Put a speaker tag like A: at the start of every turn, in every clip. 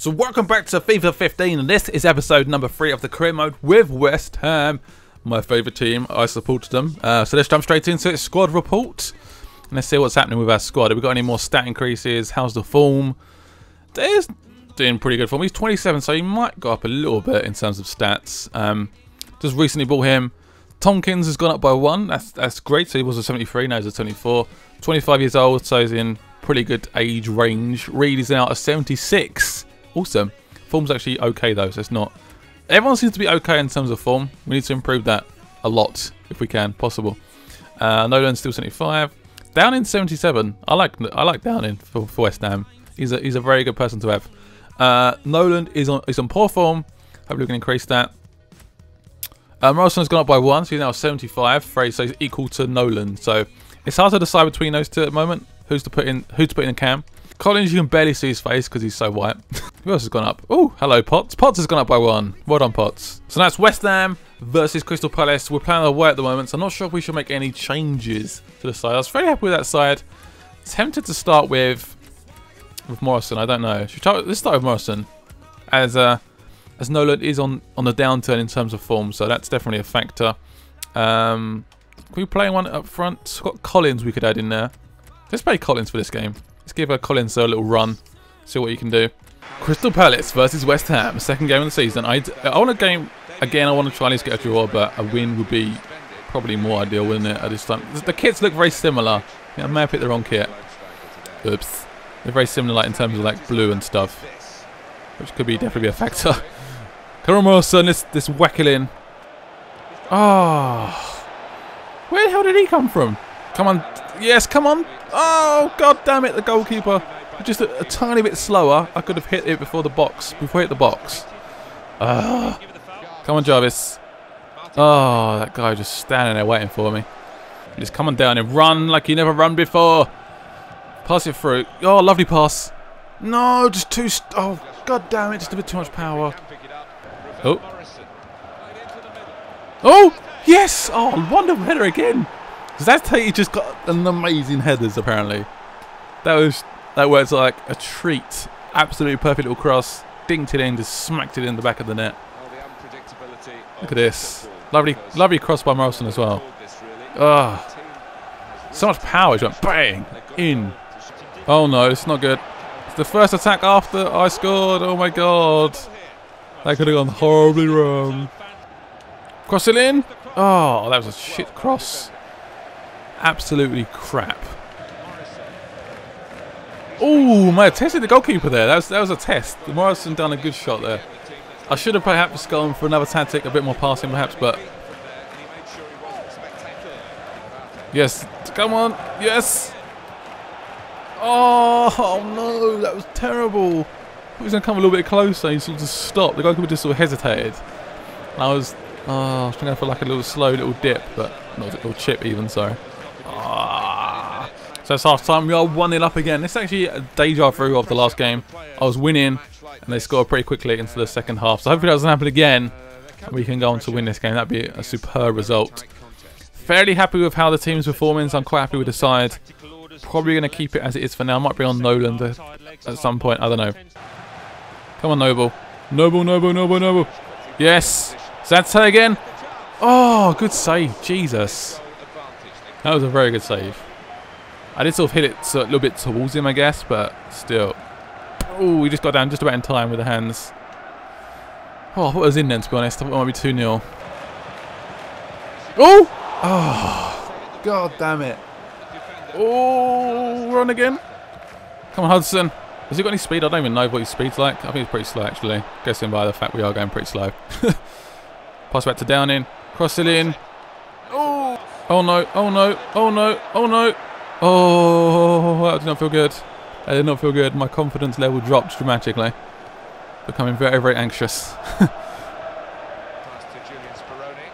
A: So welcome back to FIFA 15 and this is episode number 3 of the career mode with West Ham. My favourite team, I supported them. Uh, so let's jump straight into it. Squad report. And let's see what's happening with our squad. Have we got any more stat increases? How's the form? There's doing pretty good form. He's 27 so he might go up a little bit in terms of stats. Um, just recently bought him. Tomkins has gone up by one. That's that's great. So he was a 73, now he's a 74. 25 years old, so he's in pretty good age range. Reid is now a 76. Awesome. Form's actually okay though, so it's not. Everyone seems to be okay in terms of form. We need to improve that a lot if we can, possible. Uh, Nolan's still 75. Downing 77. I like I like Downing for, for West Ham. He's a he's a very good person to have. Uh, Nolan is on is on poor form. Hopefully we can increase that. Uh, Morrison's gone up by one, so he's now 75. Frey so he's equal to Nolan. So it's hard to decide between those two at the moment. Who's to put in? Who to put in the cam? Collins, you can barely see his face because he's so white. Who else has gone up? Oh, hello, Potts. Potts has gone up by one. Well done, Potts. So that's West Ham versus Crystal Palace. We're playing away at the moment, so I'm not sure if we should make any changes to the side. I was very happy with that side. Tempted to start with with Morrison. I don't know. Should let's start with Morrison, as uh, as Nolan is on on the downturn in terms of form, so that's definitely a factor. Um, can we play one up front? We've got Collins we could add in there. Let's play Collins for this game. Let's give uh, Collins a little run. See what he can do. Crystal Palace versus West Ham. Second game of the season. I, I want a game, again, I want to try and get a draw, but a win would be probably more ideal, wouldn't it, at this time? The kits look very similar. I may have picked the wrong kit. Oops. They're very similar like in terms of like blue and stuff. Which could be definitely be a factor. Karamosa, this, this whackle in. Oh. Where the hell did he come from? Come on. Yes, come on. Oh, god damn it, the goalkeeper. Just a, a, tiny bit slower. I could have hit it before the box. Before hit the box. Uh, come on, Jarvis. Oh, that guy just standing there waiting for me. Just come on down and run like you never run before. Pass it through. Oh, lovely pass. No, just too... oh, god damn it. Just a bit too much power. Oh. Oh, yes. Oh, wonderful header again. Because that's how you just got an amazing headers, apparently. That was that works like a treat. Absolutely perfect little cross. Dinked it in, just smacked it in the back of the net. Look at this. Lovely lovely cross by Morrison as well. Ah. So much power. Just went bang. In. Oh no, it's not good. It's the first attack after I scored. Oh my god. That could have gone horribly wrong. Cross it in. Oh, that was a shit cross absolutely crap. Oh, my tested the goalkeeper there. That was, that was a test. Morrison done a good shot there. I should have perhaps gone for another tactic, a bit more passing perhaps, but... Yes, come on, yes! Oh, oh no, that was terrible. He was going to come a little bit closer, he sort of just stopped. The goalkeeper just sort of hesitated. I was, oh, I was trying for like a little slow little dip, but not a little chip even, sorry. Ah. So it's half time. We are 1 0 up again. It's actually a deja vu of the last game. I was winning and they scored pretty quickly into the second half. So hopefully that doesn't happen again. We can go on to win this game. That'd be a superb result. Fairly happy with how the team's performing. So I'm quite happy with the side. Probably going to keep it as it is for now. Might be on Nolan at some point. I don't know. Come on, Noble. Noble, Noble, Noble, Noble. Yes. Zante again. Oh, good save. Jesus. That was a very good save. I did sort of hit it a little bit towards him, I guess, but still. Oh, we just got down just about in time with the hands. Oh, I thought it was in then, to be honest. I thought it might be 2-0. Oh! Oh! God damn it. Oh, run again. Come on, Hudson. Has he got any speed? I don't even know what his speed's like. I think he's pretty slow, actually. Guessing by the fact we are going pretty slow. Pass back to Downing. Cross it in. Oh no, oh no, oh no, oh no. Oh, that did not feel good. That did not feel good. My confidence level dropped dramatically. Becoming very, very anxious.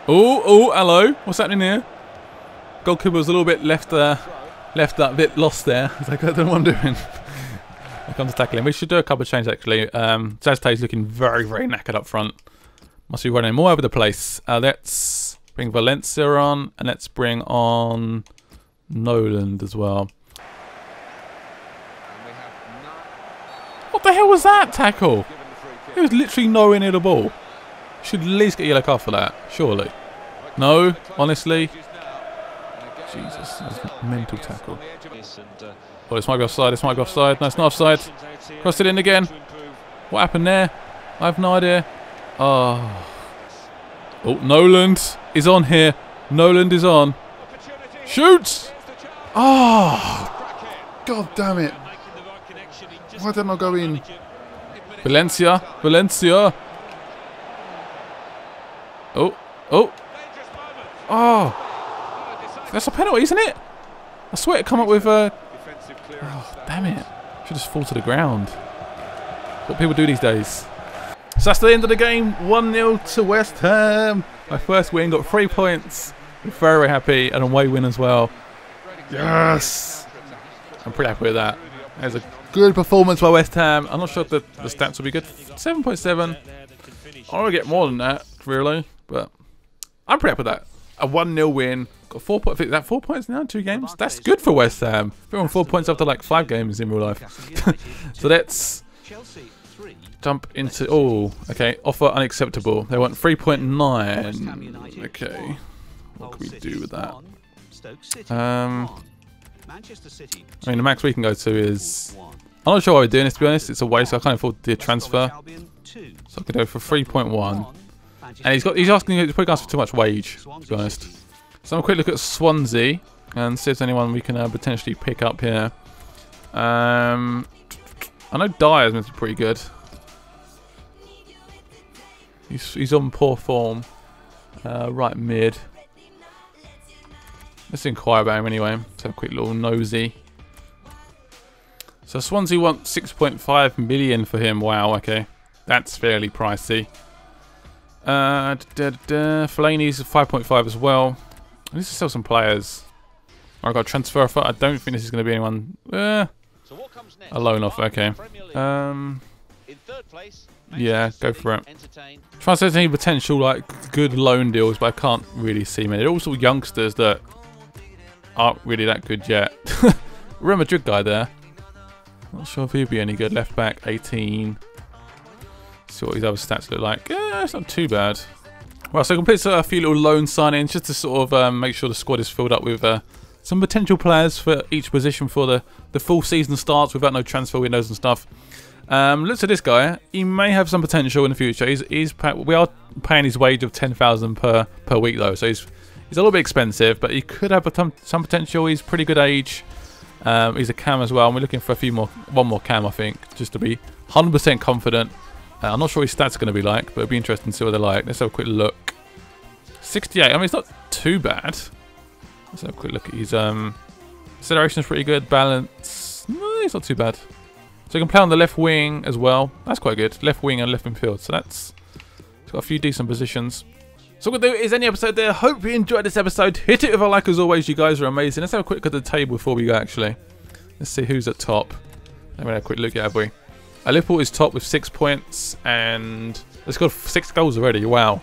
A: oh, oh, hello. What's happening here? Goalkeeper was a little bit left there. Left that bit lost there. It's like, I don't know what I'm doing. I come to tackling. We should do a couple of changes actually. Um, is looking very, very knackered up front. Must be running more over the place. Uh, let's Bring Valencia on, and let's bring on Nolan as well. What the the hell was that tackle? He was literally nowhere near the ball. Should at least get a yellow card for that, surely. No, honestly. Jesus, that's a mental tackle. Oh, this might be offside, this might be offside. No, it's not offside. Crossed it in again. What happened there? I have no idea. Oh. Oh, Nolan is on here. Nolan is on. Shoots! Oh! God damn it. Why didn't I go in? Valencia. Valencia. Oh. Oh. Oh. That's a penalty, isn't it? I swear it come up with a... Oh, damn it. Should just fall to the ground. What people do these days. So that's the end of the game. 1-0 to West Ham. My first win, got three points. Very, very happy. An away win as well. Yes! I'm pretty happy with that. There's a good performance by West Ham. I'm not sure if the, the stats will be good. 7.7. I want to get more than that, really. But I'm pretty happy with that. A 1-0 win. Got four points. That four points now in two games. That's good for West Ham. We're on four points after like five games in real life. so let's jump into. Oh, okay. Offer unacceptable. They want 3.9. Okay. What can we do with that? Um. I mean, the max we can go to is. I'm not sure why we're doing this. To be honest, it's a waste. I can't afford the transfer. So I could go for 3.1. And he's got. He's asking. He's probably asking for too much wage. To be honest. So I'm a quick look at Swansea and see if there's anyone we can uh, potentially pick up here. Um, I know Dyer's meant to be pretty good. He's, he's on poor form. Uh, right mid. Let's inquire about him anyway. Let's have a quick little nosy. So Swansea want 6.5 million for him. Wow, okay. That's fairly pricey. Uh, da, da, da. Fellaini's 5.5 as well. I need to sell some players. I've got a transfer offer. I don't think this is going to be anyone. Eh, a loan offer. Okay. Um. Yeah, go for it. Trying to see any potential like good loan deals, but I can't really see many. They're all sort of youngsters that aren't really that good yet. Real Madrid guy there. Not sure if he'd be any good. Left back, 18. See what his other stats look like. Yeah, it's not too bad. Well, so complete a few little loan signings just to sort of um, make sure the squad is filled up with uh, some potential players for each position for the, the full season starts without no transfer windows and stuff. Um, looks at this guy. He may have some potential in the future. He's, he's we are paying his wage of ten thousand per per week though, so he's he's a little bit expensive, but he could have some potential. He's pretty good age. Um, he's a cam as well. And we're looking for a few more, one more cam, I think, just to be 100% confident. Uh, I'm not sure his stats are going to be like, but it'll be interesting to see what they're like. Let's have a quick look. 68. I mean, it's not too bad. Let's have a quick look at his um, acceleration is pretty good. Balance, no, it's not too bad. So he can play on the left wing as well. That's quite good. Left wing and left midfield. So that's got a few decent positions. So what we'll do is any episode there. Hope you enjoyed this episode. Hit it with a like as always. You guys are amazing. Let's have a quick look at the table before we go actually. Let's see who's at top. Let me have a quick look at have we? Uh, Liverpool is top with six points and they've got six goals already. Wow.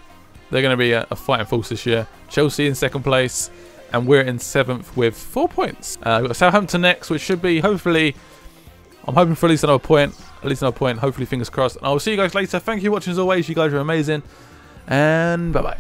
A: They're going to be a, a, fighting force this year. Chelsea in second place and we're in seventh with four points. Uh, we've got Southampton next, which should be hopefully I'm hoping for at least another point. At least another point. Hopefully, fingers crossed. And I will see you guys later. Thank you for watching as always. You guys are amazing. And bye-bye.